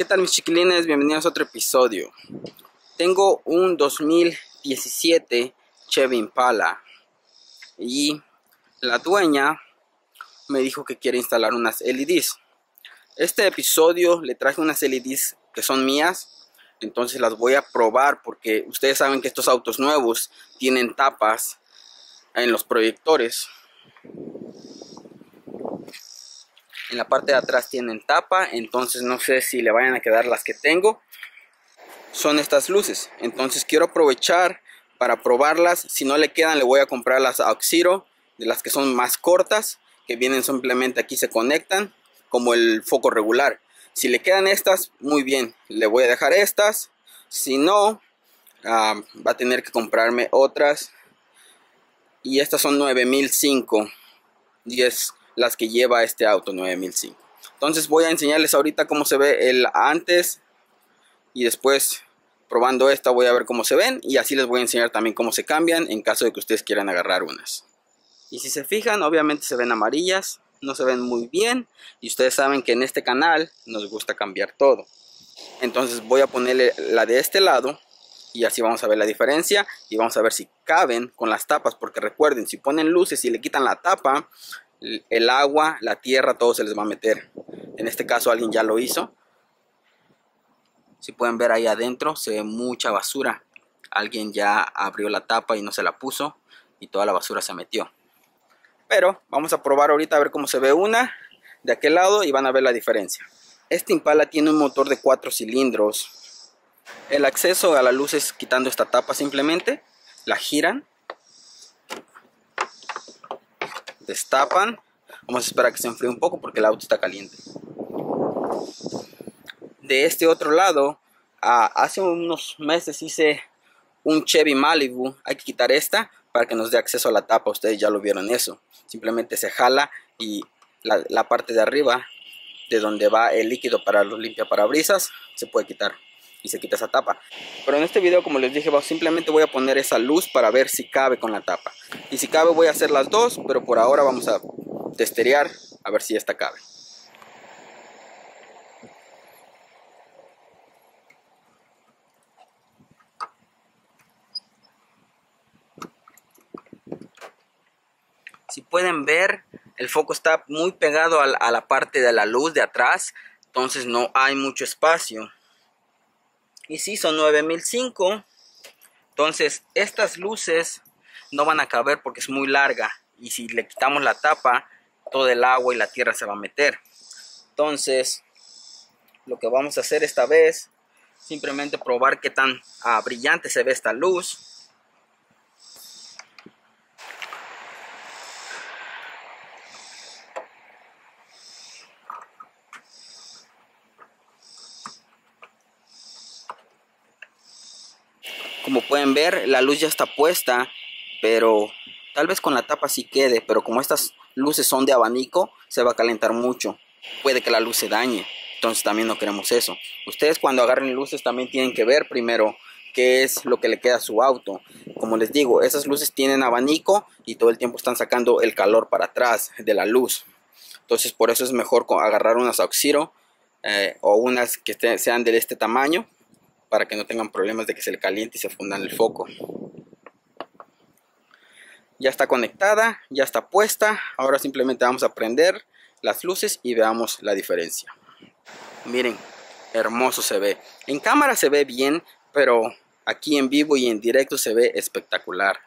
¿Qué tal mis chiquilines? Bienvenidos a otro episodio. Tengo un 2017 Chevy Impala y la dueña me dijo que quiere instalar unas LEDs. Este episodio le traje unas LEDs que son mías, entonces las voy a probar porque ustedes saben que estos autos nuevos tienen tapas en los proyectores. En la parte de atrás tienen tapa, entonces no sé si le vayan a quedar las que tengo. Son estas luces, entonces quiero aprovechar para probarlas. Si no le quedan, le voy a comprar las Auxiro, de las que son más cortas, que vienen simplemente aquí se conectan, como el foco regular. Si le quedan estas, muy bien, le voy a dejar estas. Si no, ah, va a tener que comprarme otras. Y estas son 9005 y es las que lleva este auto 9005 entonces voy a enseñarles ahorita cómo se ve el antes y después. Probando esta voy a ver cómo se ven y así les voy a enseñar también cómo se cambian en caso de que ustedes quieran agarrar unas. Y si se fijan obviamente se ven amarillas no se ven muy bien y ustedes saben que en este canal nos gusta cambiar todo. Entonces voy a ponerle la de este lado y así vamos a ver la diferencia y vamos a ver si caben con las tapas porque recuerden si ponen luces y le quitan la tapa el agua, la tierra, todo se les va a meter. En este caso alguien ya lo hizo. Si pueden ver ahí adentro, se ve mucha basura. Alguien ya abrió la tapa y no se la puso y toda la basura se metió. Pero vamos a probar ahorita a ver cómo se ve una de aquel lado y van a ver la diferencia. Este Impala tiene un motor de 4 cilindros. El acceso a la luz es quitando esta tapa simplemente. La giran destapan. Vamos a esperar a que se enfríe un poco porque el auto está caliente. De este otro lado, hace unos meses hice un Chevy Malibu. Hay que quitar esta para que nos dé acceso a la tapa. Ustedes ya lo vieron eso. Simplemente se jala y la, la parte de arriba, de donde va el líquido para los limpia parabrisas, se puede quitar y se quita esa tapa. Pero en este video, como les dije, simplemente voy a poner esa luz para ver si cabe con la tapa. Y si cabe voy a hacer las dos, pero por ahora vamos a testear a ver si esta cabe. Si pueden ver, el foco está muy pegado a la parte de la luz de atrás, entonces no hay mucho espacio. Y si son 9005. Entonces, estas luces no van a caber porque es muy larga. Y si le quitamos la tapa, todo el agua y la tierra se va a meter. Entonces, lo que vamos a hacer esta vez, simplemente probar qué tan ah, brillante se ve esta luz. Como pueden ver, la luz ya está puesta, pero tal vez con la tapa sí quede, pero como estas luces son de abanico, se va a calentar mucho. Puede que la luz se dañe, entonces también no queremos eso. Ustedes cuando agarren luces también tienen que ver primero qué es lo que le queda a su auto. Como les digo, esas luces tienen abanico y todo el tiempo están sacando el calor para atrás de la luz. Entonces por eso es mejor agarrar unas Auxiro eh, o unas que sean de este tamaño para que no tengan problemas de que se le caliente y se fundan el foco. Ya está conectada, ya está puesta. Ahora simplemente vamos a prender las luces y veamos la diferencia. Miren, hermoso se ve. En cámara se ve bien, pero aquí en vivo y en directo se ve espectacular.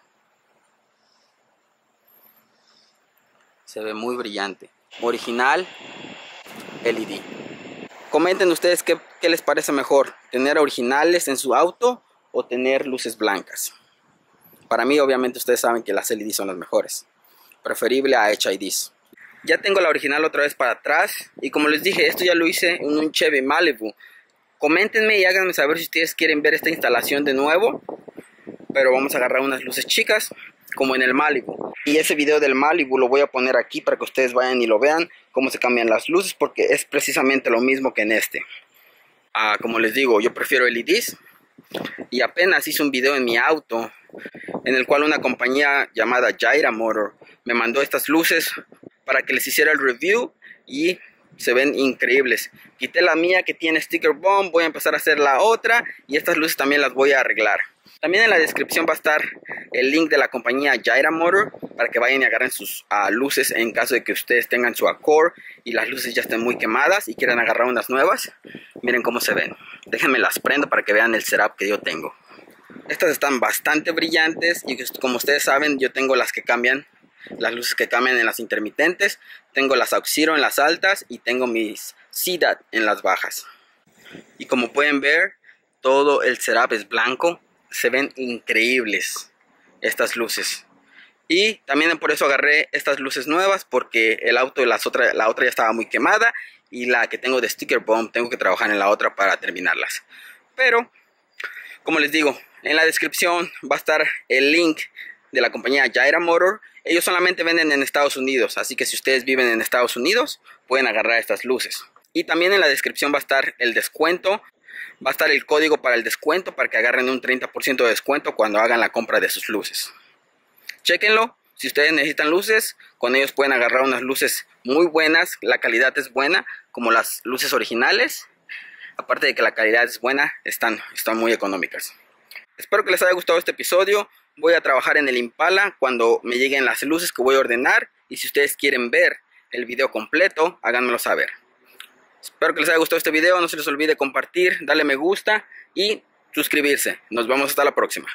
Se ve muy brillante. Original LED. Comenten ustedes qué, les parece mejor, tener originales en su auto o tener luces blancas. Para mí, obviamente, ustedes saben que las LEDs son las mejores. Preferible a HIDs. Ya tengo la original otra vez para atrás. Y como les dije, esto ya lo hice en un Chevy Malibu. Coméntenme y háganme saber si ustedes quieren ver esta instalación de nuevo. Pero vamos a agarrar unas luces chicas como en el Malibu. Y ese video del Malibu lo voy a poner aquí para que ustedes vayan y lo vean cómo se cambian las luces porque es precisamente lo mismo que en este. Ah, como les digo, yo prefiero LEDs y apenas hice un video en mi auto en el cual una compañía llamada Jaira Motor me mandó estas luces para que les hiciera el review y se ven increíbles. Quité la mía que tiene sticker bomb, voy a empezar a hacer la otra y estas luces también las voy a arreglar. También en la descripción va a estar el link de la compañía Jaira Motor para que vayan y agarren sus uh, luces en caso de que ustedes tengan su Accord y las luces ya estén muy quemadas y quieran agarrar unas nuevas. Miren cómo se ven. Déjenme las prendo para que vean el setup que yo tengo. Estas están bastante brillantes y como ustedes saben yo tengo las que cambian, las luces que cambian en las intermitentes. Tengo las Auxiro en las altas y tengo mis CDAT en las bajas. Y como pueden ver, todo el setup es blanco se ven increíbles estas luces. Y también por eso agarré estas luces nuevas porque el auto de las otra, la otra ya estaba muy quemada y la que tengo de sticker bomb tengo que trabajar en la otra para terminarlas. Pero, como les digo, en la descripción va a estar el link de la compañía Jaira Motor. Ellos solamente venden en Estados Unidos, así que si ustedes viven en Estados Unidos pueden agarrar estas luces. Y también en la descripción va a estar el descuento va a estar el código para el descuento para que agarren un 30% de descuento cuando hagan la compra de sus luces. Chequenlo. Si ustedes necesitan luces, con ellos pueden agarrar unas luces muy buenas. La calidad es buena, como las luces originales. Aparte de que la calidad es buena, están, están muy económicas. Espero que les haya gustado este episodio. Voy a trabajar en el Impala cuando me lleguen las luces que voy a ordenar. Y si ustedes quieren ver el video completo, háganmelo saber. Espero que les haya gustado este video. No se les olvide compartir, darle me gusta y suscribirse. Nos vemos hasta la próxima.